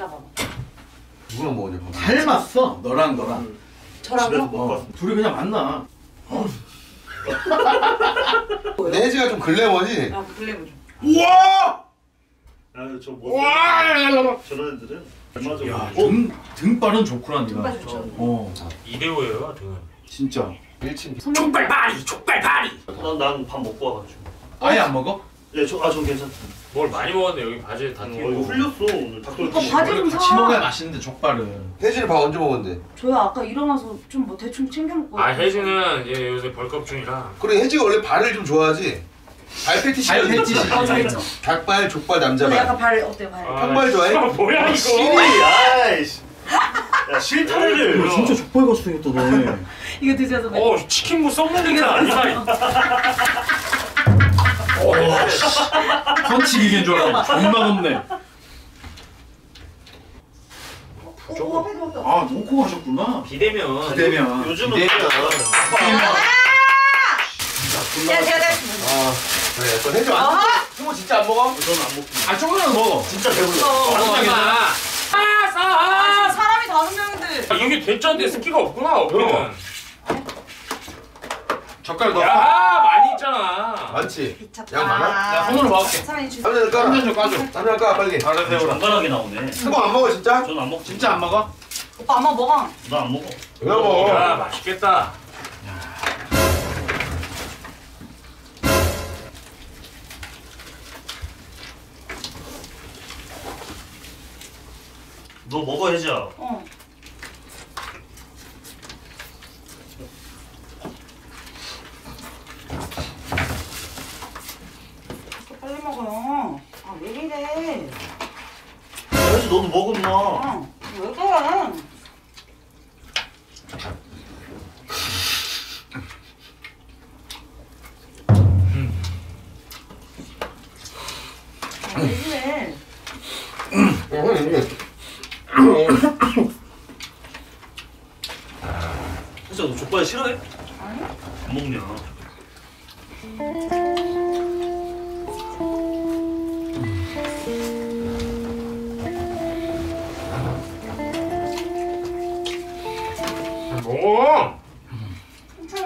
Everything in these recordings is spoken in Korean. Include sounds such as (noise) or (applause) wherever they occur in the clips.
나 봐봐. 누구랑 먹었냐 밥. 닮았어 너랑 너랑 저랑 집에서 뭐? 어. 둘이 그냥 만나 (laughs) 내 혜지가 좀 글래머지. 아 블랙을 좀. 우와 아유 저 뭐. 저런 애들은 얼마. 야, 어? 등, 등발은 좋구나 네가 등발 좋죠. 어 이대호예요 등은 진짜 1층. 족발파리 족발파리 난난 밥 먹고 와가지고. 아예 안 먹어? 예, 저 아 전 괜찮습니다. 뭘 많이 먹었네 여기 바지에 다 어, 튀고 이거 흘렸어 오늘 닭도리. 오빠 바지 좀 같이 사. 먹어야 맛있는데 족발은 혜진이 밥 언제 먹었는데? 저야 아까 일어나서 좀 뭐 대충 챙겨 먹고. 아 혜진은 얘 요새 벌컵 중이라 그래 혜지가 원래 발을 좀 좋아하지. 발 패티시. 발 패티시. 맞아 있죠. 닭발, 족발, 근데 남자발. 약간 발 어때요 발? 아, 평발 좋아해? 아, 뭐야 이거 시리 아이씨. 야 실타래를. 야, 진짜 족발 같이 생겼다 너네 (laughs) 이거 드셔서 뭐어 치킨 무 썩는 냄새 아니 야 선치 기계인 줄 알았는데 존나 높네 오, 왔다. 아 놓고 가셨구나 비대면 비대면 요즘은 비대면. 비대면 야 제가 다아 그래. 또 혜지 완전. 승호 진짜 안 먹어? 저는 안 먹습니다. 아 조금이라도 먹어 진짜 배불러. 얼마 괜찮아 아싸 아, 사람이 다섯 명인데. 여기 대전데 스키가 없구나 여기는 젓갈 넣어 야 많이 있잖아 많지. 미쳤다. 양 많아? 야 손으로 먹을게 사람이 주. 남자들 까라. 한잔 좀 까줘 남자들 까 빨리. 알아 세우라 정갈하게 나오네. 승호 안 먹어 진짜? 저는 안 먹지. 진짜 안 먹어? 오빠 엄마 먹어. 나 안 먹어. 왜 먹어? 야 맛있겠다 너 먹어 혜지야. 어. 오빠 빨리 먹어요. 아 왜 이래? 야, 혜지 너도 먹어 임마. 아, 왜 그래? 아, 왜 이래? 혜지야 너 족발 싫어해? 아니? 안 먹냐?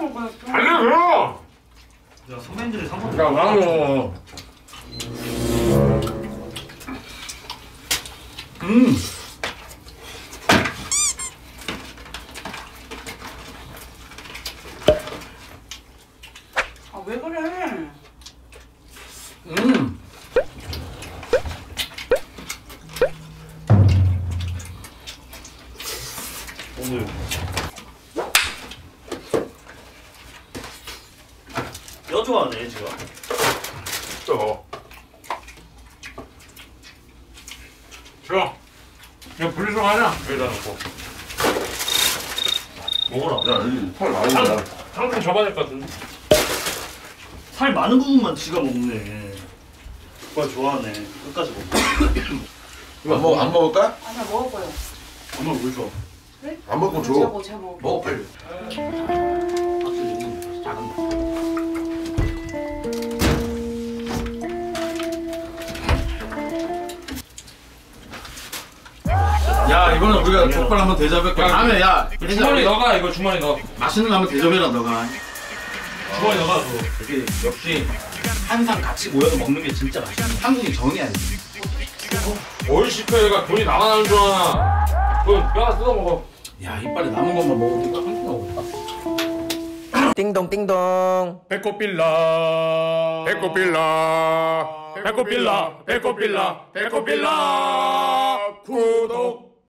먹어야지. 달래 그럼 야 선배님들이 상관. 야 나도 음 아 왜 그래? 여 좋아하네 혜지가. 또 줘. 그냥 분리수거하자 여기다 놓고 먹어라. 야털 많이 나. 상품 접어야 될 것 같은데 살 많은 부분만 지가 먹네. 족발 좋아하네. 끝까지 먹어. 안 먹, 안 먹을까? 아니야 먹을 거예요. 엄마 왜 줘? 안 먹고 줘. 제가 먹 제가 먹을 먹어 빨리. 야 이번엔 우리가 족발 한번 대접할게 다음에 야 주머니 넣어가 이거 주머니 넣어. 맛있는 거 한번 대접해라 너가. 주머니 넣어가 이게 역시 항상 같이 모여서 먹는 게 진짜 맛있어. 한국이 정이야 이게. 뭘 시켜 얘가 돈이 나만 하는 줄 아나. 그건 뼈가 뜯어먹어. 야 이빨에 남은 것만 먹으니까 한끼 먹었다. 띵동 띵동. 배꼽빌라. 배꼽빌라. 배꼽빌라. 배꼽빌라. 배꼽빌라. 구독